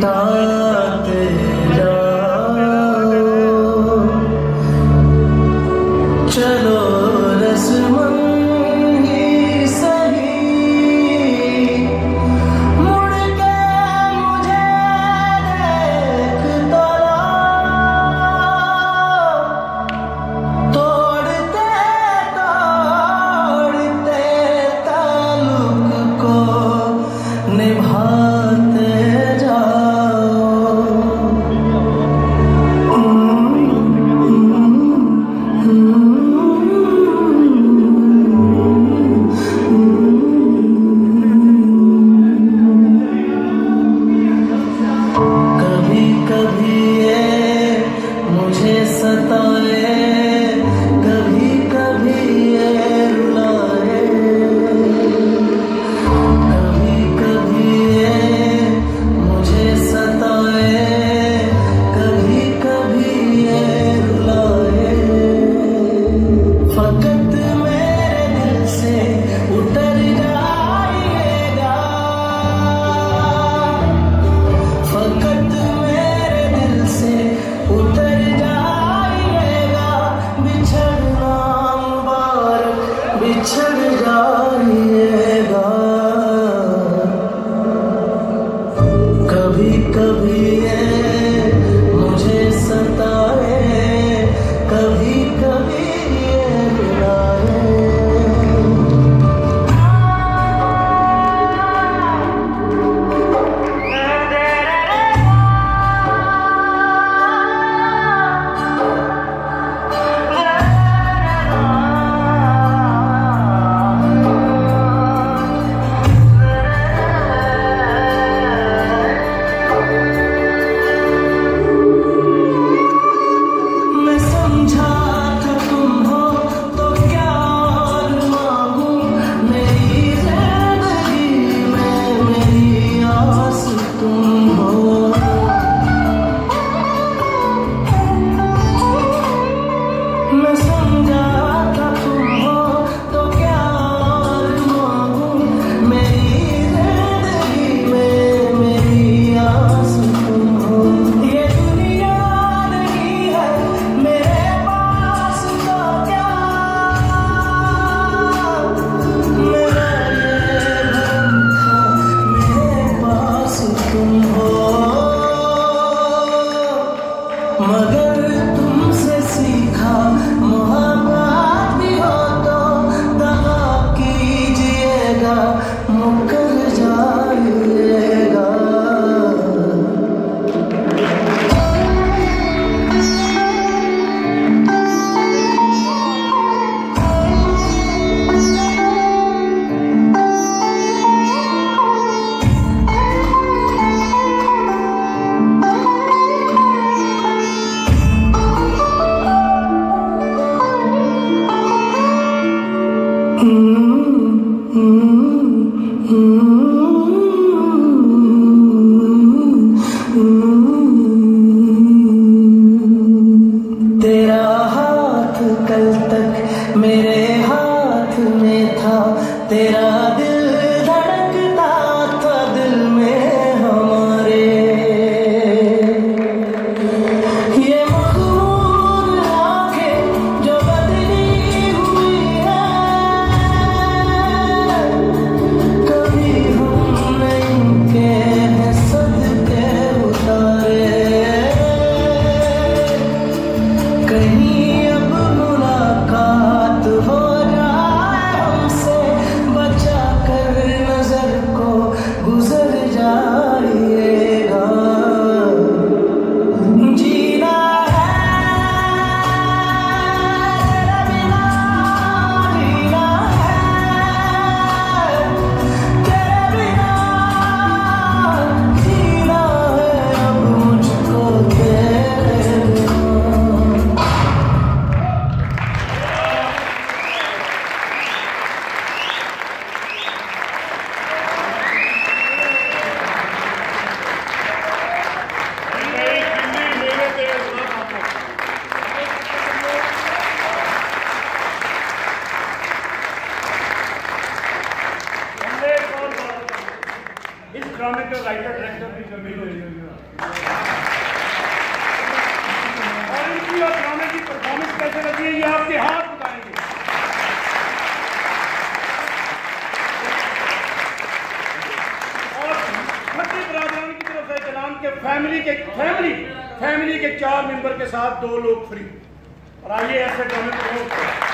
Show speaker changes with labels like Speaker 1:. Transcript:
Speaker 1: ta Mas não dá तेरा writer director भी ज़मीन और इनकी और ड्रामे की परफॉर्मेंस कैसे लगी है, ये आपके हाथ बताएँगे और छठी बरादरान की तरफ़ से ऐलान के फैमिली के फैमिली फैमिली के चार मेंबर के साथ दो लोग फ्री और आइए ऐसे ड्रामे करें।